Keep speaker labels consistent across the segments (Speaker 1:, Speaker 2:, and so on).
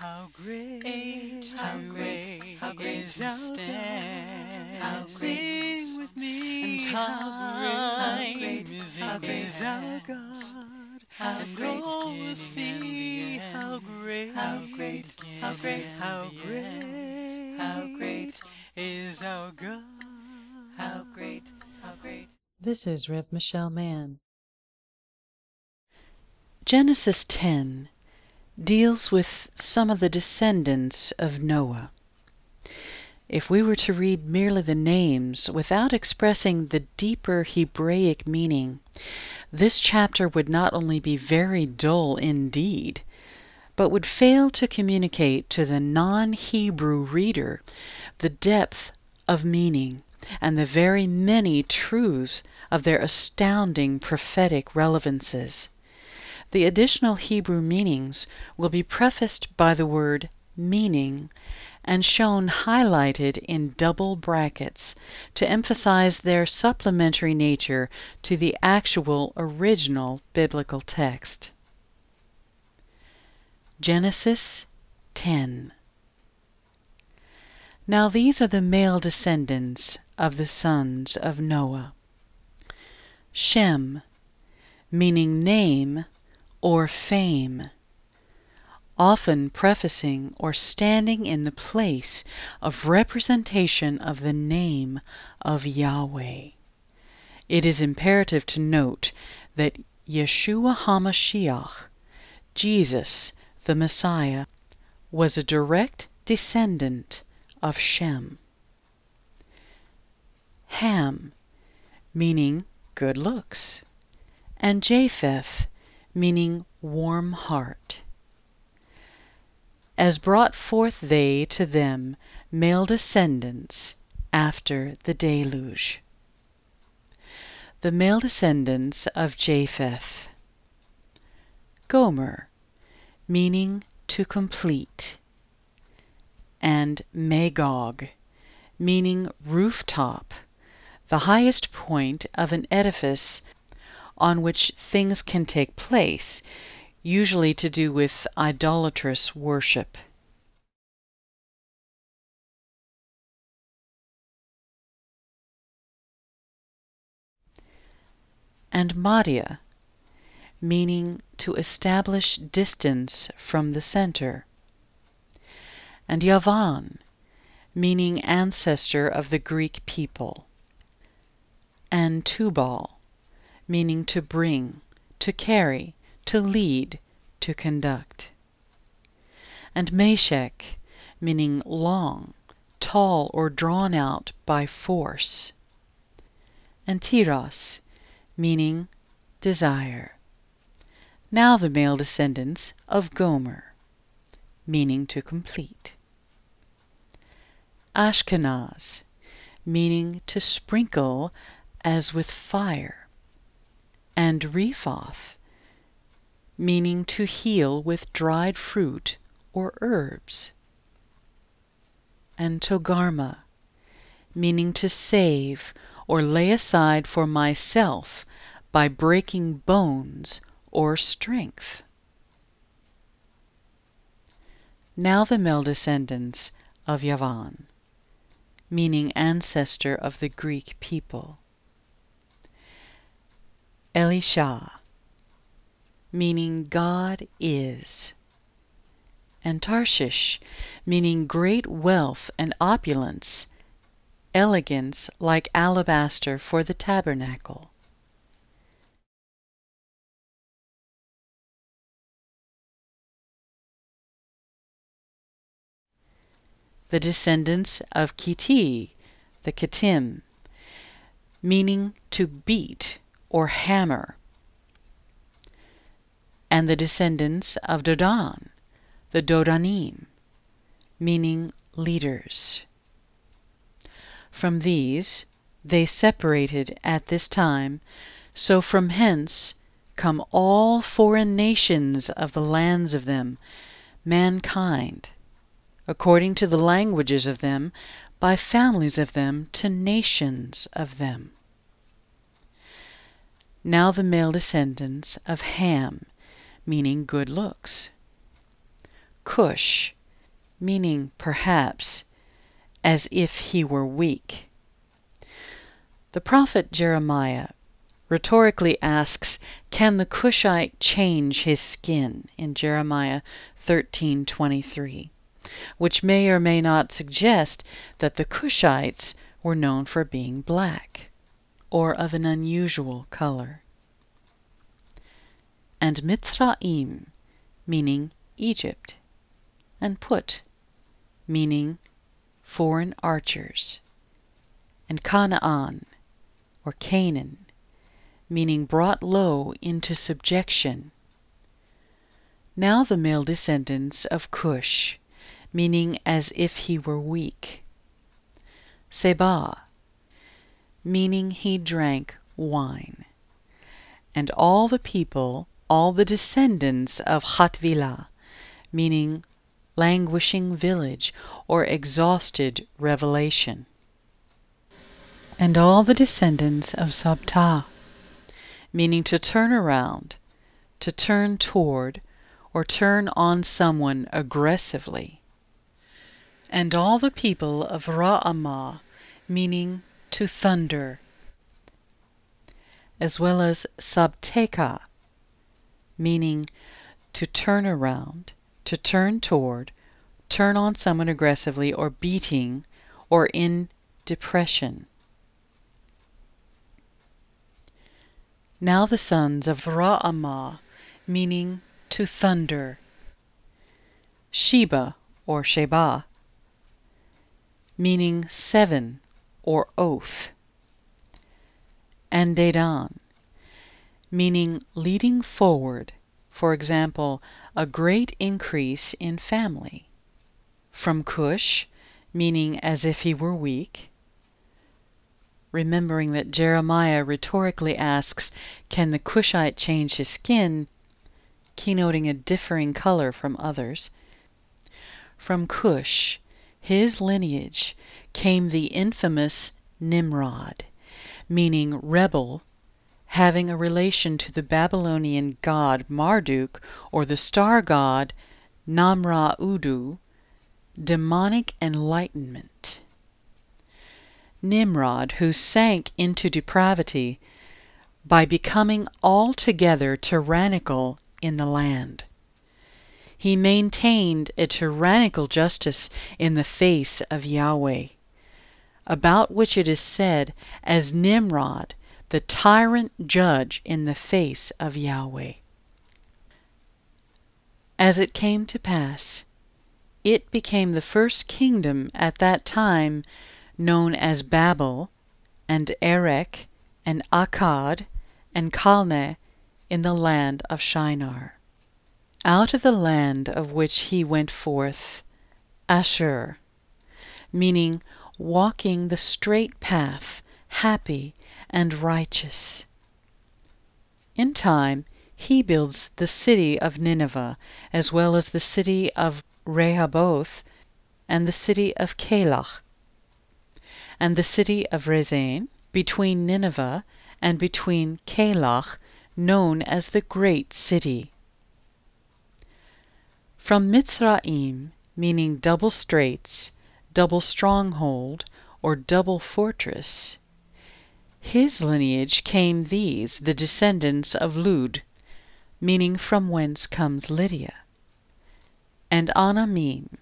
Speaker 1: How great, how great, how great is our stand. How great, sing with me. And how great, is, how great is our God. How and great oh, all will see how great, how great, how great, how great, how great is our God. How great, how great.
Speaker 2: This is Rev. Michelle Mann.
Speaker 3: Genesis 10 deals with some of the descendants of Noah. If we were to read merely the names without expressing the deeper Hebraic meaning, this chapter would not only be very dull indeed, but would fail to communicate to the non Hebrew reader the depth of meaning and the very many truths of their astounding prophetic relevances. The additional Hebrew meanings will be prefaced by the word meaning and shown highlighted in double brackets to emphasize their supplementary nature to the actual original biblical text. Genesis 10 Now these are the male descendants of the sons of Noah. Shem, meaning name or fame, often prefacing or standing in the place of representation of the name of Yahweh. It is imperative to note that Yeshua HaMashiach, Jesus the Messiah, was a direct descendant of Shem. Ham, meaning good looks, and Japheth, meaning warm heart. As brought forth they to them male descendants after the deluge. The male descendants of Japheth. Gomer, meaning to complete, and Magog, meaning rooftop, the highest point of an edifice on which things can take place, usually to do with idolatrous worship. And Madai, meaning to establish distance from the center. And Yavan, meaning ancestor of the Greek people. And Tubal, meaning to bring, to carry, to lead, to conduct. And Meshech, meaning long, tall, or drawn out by force. And Tiras, meaning desire. Now the male descendants of Gomer, meaning to complete. Ashkenaz, meaning to sprinkle as with fire and Rephath, meaning to heal with dried fruit or herbs, and Togarma, meaning to save or lay aside for myself by breaking bones or strength. Now the male descendants of Yavan, meaning ancestor of the Greek people. Elisha, meaning God is, and Tarshish, meaning great wealth and opulence, elegance like alabaster for the tabernacle. The descendants of Kiti, the Kittim, meaning to beat or hammer, and the descendants of Dodan, the Dodanim, meaning leaders. From these they separated at this time, so from hence come all foreign nations of the lands of them, mankind, according to the languages of them, by families of them to nations of them. Now the male descendants of Ham, meaning good looks. Cush, meaning perhaps as if he were weak. The prophet Jeremiah rhetorically asks, Can the Cushite change his skin? in Jeremiah 13:23, which may or may not suggest that the Cushites were known for being black or of an unusual color. And Mitzra'im, meaning Egypt, and Put, meaning foreign archers, and Canaan, or Canaan, meaning brought low into subjection. Now the male descendants of Cush, meaning as if he were weak. Seba, meaning he drank wine. And all the people, all the descendants of Hatvila, meaning languishing village or exhausted revelation. And all the descendants of Sabta, meaning to turn around, to turn toward, or turn on someone aggressively. And all the people of Ra'amah, meaning to thunder, as well as Sabteka, meaning to turn around, to turn toward, turn on someone aggressively, or beating, or in depression. Now the sons of Ra'amah, meaning to thunder. Sheba, or Sheba, meaning seven, or oath. And Dedan, meaning leading forward, for example, a great increase in family. From Cush, meaning as if he were weak, remembering that Jeremiah rhetorically asks, Can the Cushite change his skin? keynoting a differing color from others. From Cush, his lineage, came the infamous Nimrod, meaning rebel, having a relation to the Babylonian god Marduk or the star god Namra Udu, demonic enlightenment. Nimrod, who sank into depravity by becoming altogether tyrannical in the land. He maintained a tyrannical justice in the face of Yahweh, about which it is said, as Nimrod, the tyrant judge in the face of Yahweh. As it came to pass, it became the first kingdom at that time known as Babel, and Erech, and Akkad, and Calneh in the land of Shinar. Out of the land of which he went forth, Ashur, meaning walking the straight path, happy and righteous. In time, he builds the city of Nineveh, as well as the city of Rehoboth, and the city of Calah, and the city of Resen, between Nineveh and between Calah, known as the Great City. From Mitzra'im, meaning double straits, double stronghold, or double fortress, his lineage came these, the descendants of Lud, meaning from whence comes Lydia, and Anamim,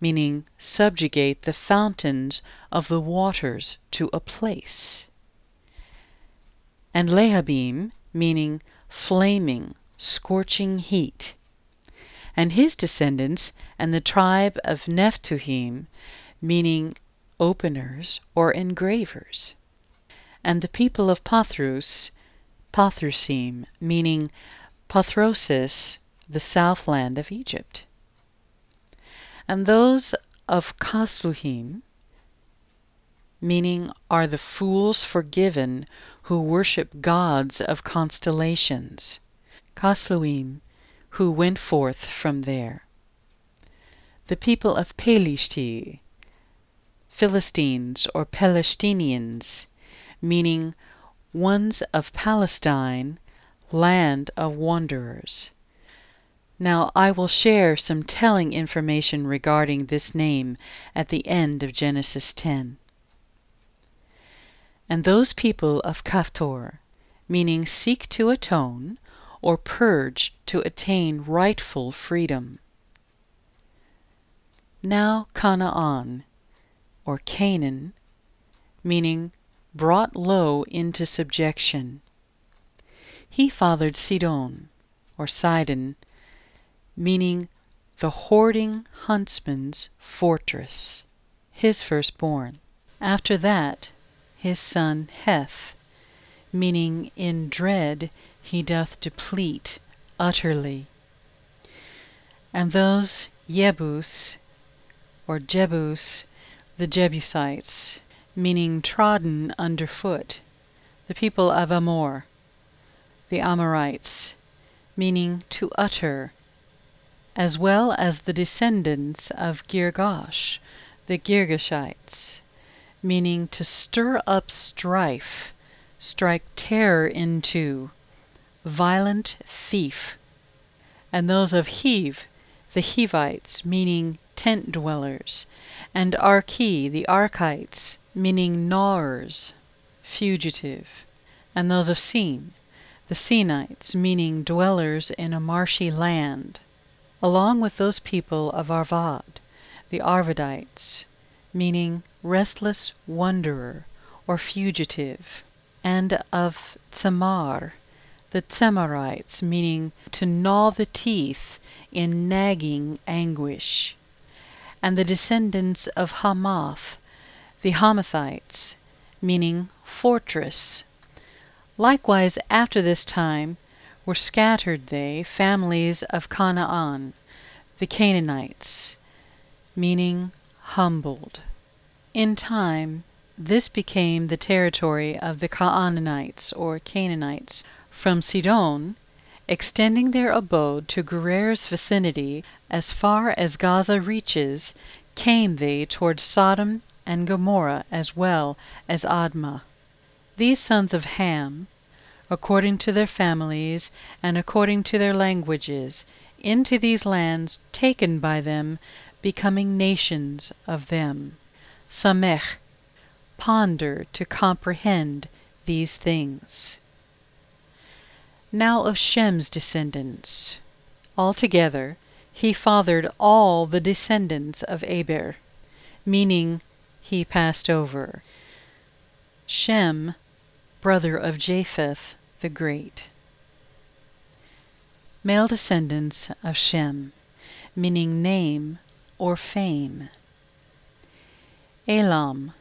Speaker 3: meaning subjugate the fountains of the waters to a place, and Lehabim, meaning flaming, scorching heat, and his descendants and the tribe of Nephtuhim, meaning openers or engravers and the people of Pathrus, Pathrusim, meaning Pathrosis, the southland of Egypt. And those of Casluhim, meaning are the fools forgiven who worship gods of constellations, Casluim, who went forth from there. The people of Pelishti, Philistines or Palestinians, meaning ones of Palestine, land of wanderers. Now I will share some telling information regarding this name at the end of Genesis 10. And those people of Caphtor, meaning seek to atone, or purge to attain rightful freedom. Now Canaan, or Canaan, meaning brought low into subjection. He fathered Sidon, or Sidon, meaning the hoarding huntsman's fortress, his firstborn. After that, his son Heth, meaning in dread he doth deplete utterly. And those Yebus, or Jebus, the Jebusites, meaning trodden under foot, the people of Amor, the Amorites, meaning to utter, as well as the descendants of Girgash, the Girgashites, meaning to stir up strife, strike terror into, violent thief, and those of Hev, the Hivites, meaning tent dwellers, and Archi, the Archites, meaning gnawers, fugitive, and those of Sin, the Sinites, meaning dwellers in a marshy land, along with those people of Arvad, the Arvadites, meaning restless wanderer or fugitive, and of Tsamar, the Tsamarites, meaning to gnaw the teeth in nagging anguish, and the descendants of Hamath, the Hamathites, meaning fortress. Likewise after this time were scattered they, families of Canaan, the Canaanites, meaning humbled. In time this became the territory of the Canaanites or Canaanites from Sidon, extending their abode to Gerar's vicinity as far as Gaza reaches, came they toward Sodom and Gomorrah as well as Admah. These sons of Ham, according to their families and according to their languages, into these lands taken by them, becoming nations of them. Samech ponder to comprehend these things. Now of Shem's descendants. Altogether, he fathered all the descendants of Eber, meaning he passed over. Shem, brother of Japheth the Great. Male descendants of Shem, meaning name or fame. Elam,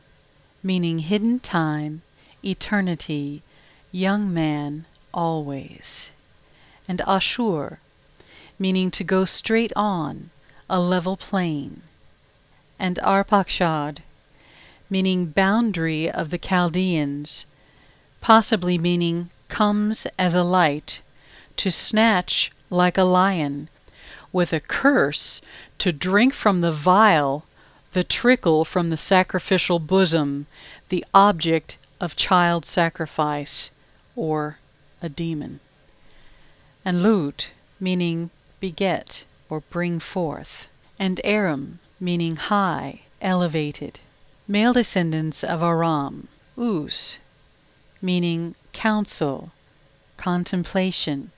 Speaker 3: meaning hidden time, eternity, young man, always. And Ashur, meaning to go straight on, a level plain. And Arpachshad, meaning boundary of the Chaldeans, possibly meaning comes as a light, to snatch like a lion, with a curse to drink from the vial the trickle from the sacrificial bosom, the object of child sacrifice, or a demon. And Lut, meaning beget or bring forth. And Aram, meaning high, elevated. Male descendants of Aram, Uz, meaning counsel, contemplation.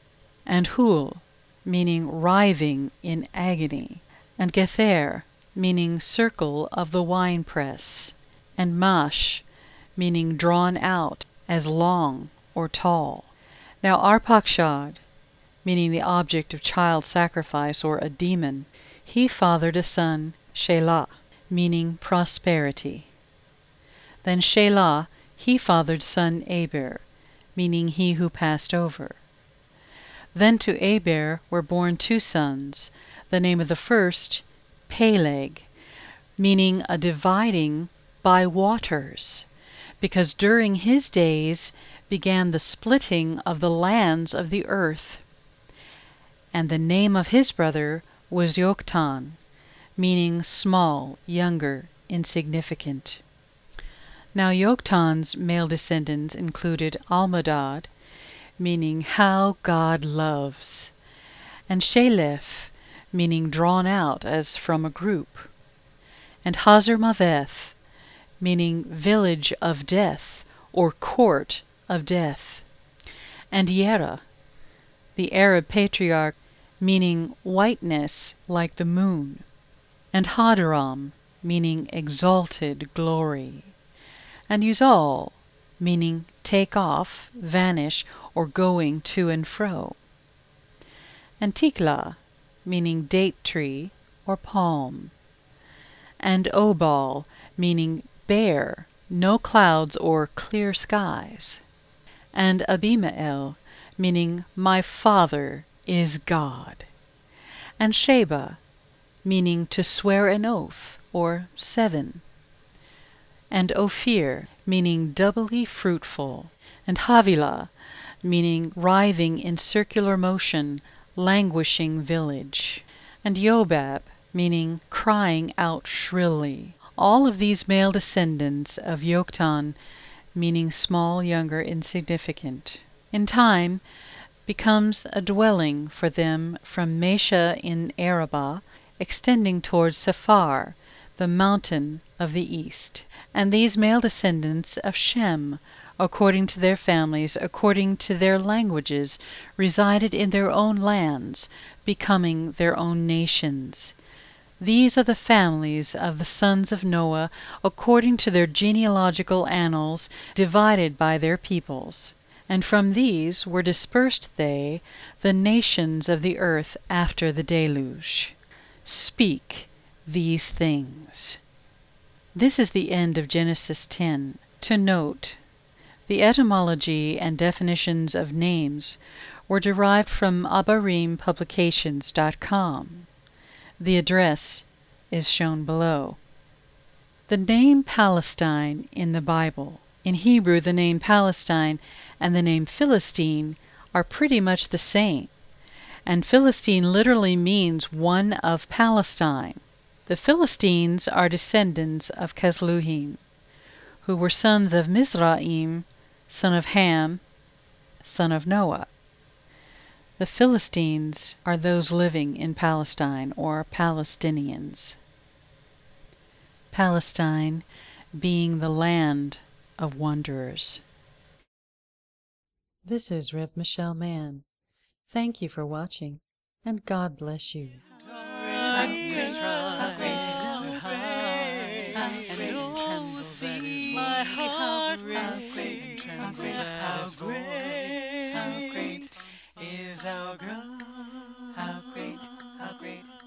Speaker 3: And Hul, meaning writhing in agony. And Gether, meaning circle of the winepress, and mash, meaning drawn out, as long or tall. Now Arpachshad, meaning the object of child sacrifice or a demon, he fathered a son, Shelah, meaning prosperity. Then Shelah he fathered son Eber, meaning he who passed over. Then to Eber were born two sons, the name of the first Peleg, meaning a dividing by waters, because during his days began the splitting of the lands of the earth. And the name of his brother was Yoktan, meaning small, younger, insignificant. Now Yoktan's male descendants included Almodad, meaning how God loves, and Shelef, meaning drawn out as from a group, and Hazarmaveth, meaning village of death or court of death, and Yera, the Arab patriarch, meaning whiteness like the moon, and Hadaram, meaning exalted glory, and Uzal, meaning take off, vanish, or going to and fro, and Tikla, meaning date tree or palm, and Obal, meaning bare, no clouds or clear skies, and Abimael, meaning my father is God, and Sheba, meaning to swear an oath, or seven, and Ophir, meaning doubly fruitful, and Havilah, meaning writhing in circular motion, languishing village, and Yobab, meaning crying out shrilly. All of these male descendants of Yoktan, meaning small, younger, insignificant, in time becomes a dwelling for them from Mesha in Arabah, extending towards Sephar, the mountain of the east. And these male descendants of Shem, according to their families, according to their languages, resided in their own lands, becoming their own nations. These are the families of the sons of Noah according to their genealogical annals, divided by their peoples. And from these were dispersed they, the nations of the earth after the deluge. Speak these things. This is the end of Genesis 10. To note, the etymology and definitions of names were derived from abarimpublications.com. The address is shown below. The name Palestine in the Bible. In Hebrew, the name Palestine and the name Philistine are pretty much the same, and Philistine literally means one of Palestine. The Philistines are descendants of Casluhim, who were sons of Mizraim, son of Ham, son of Noah. The Philistines are those living in Palestine or Palestinians. Palestine being the land of wanderers.
Speaker 2: This is Rev. Michelle Mann. Thank you for watching, and God bless you.
Speaker 1: How great, how great is our God. How great, how great.